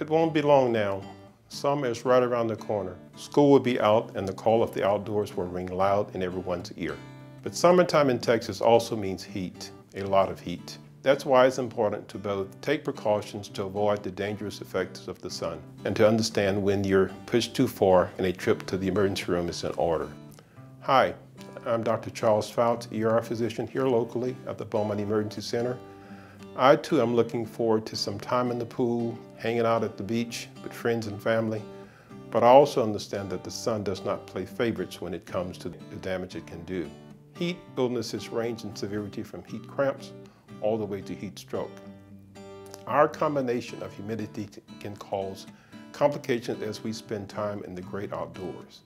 It won't be long now. Summer is right around the corner. School will be out and the call of the outdoors will ring loud in everyone's ear. But summertime in Texas also means heat, a lot of heat. That's why it's important to both take precautions to avoid the dangerous effects of the sun and to understand when you're pushed too far and a trip to the emergency room is in order. Hi, I'm Dr. Charles Foutz, ER physician here locally at the Beaumont Emergency Center. I too am looking forward to some time in the pool, hanging out at the beach with friends and family, but I also understand that the sun does not play favorites when it comes to the damage it can do. Heat illnesses range in severity from heat cramps all the way to heat stroke. Our combination of humidity can cause complications as we spend time in the great outdoors.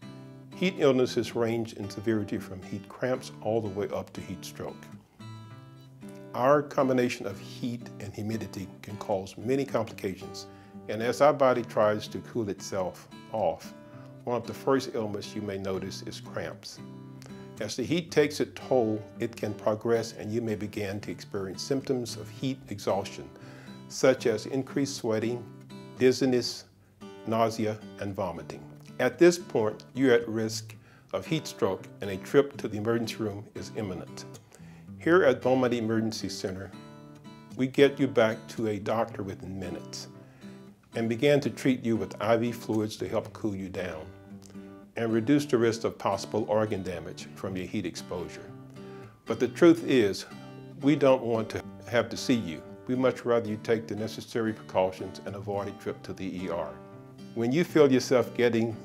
Heat illnesses range in severity from heat cramps all the way up to heat stroke. Our combination of heat and humidity can cause many complications, and as our body tries to cool itself off, one of the first ailments you may notice is cramps. As the heat takes its toll, it can progress and you may begin to experience symptoms of heat exhaustion, such as increased sweating, dizziness, nausea, and vomiting. At this point, you're at risk of heat stroke and a trip to the emergency room is imminent. Here at Beaumont Emergency Center, we get you back to a doctor within minutes and begin to treat you with IV fluids to help cool you down and reduce the risk of possible organ damage from your heat exposure. But the truth is, we don't want to have to see you. We much rather you take the necessary precautions and avoid a trip to the ER. When you feel yourself getting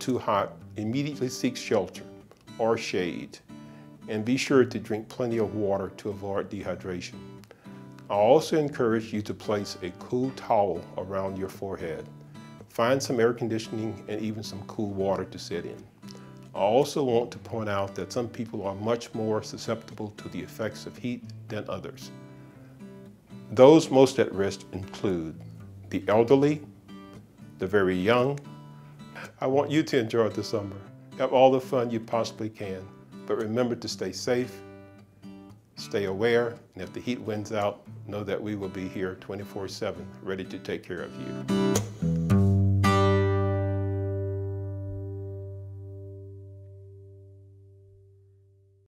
too hot, immediately seek shelter or shade and be sure to drink plenty of water to avoid dehydration. I also encourage you to place a cool towel around your forehead. Find some air conditioning and even some cool water to sit in. I also want to point out that some people are much more susceptible to the effects of heat than others. Those most at risk include the elderly, the very young. I want you to enjoy the summer. Have all the fun you possibly can. But remember to stay safe, stay aware, and if the heat wins out, know that we will be here 24-7, ready to take care of you.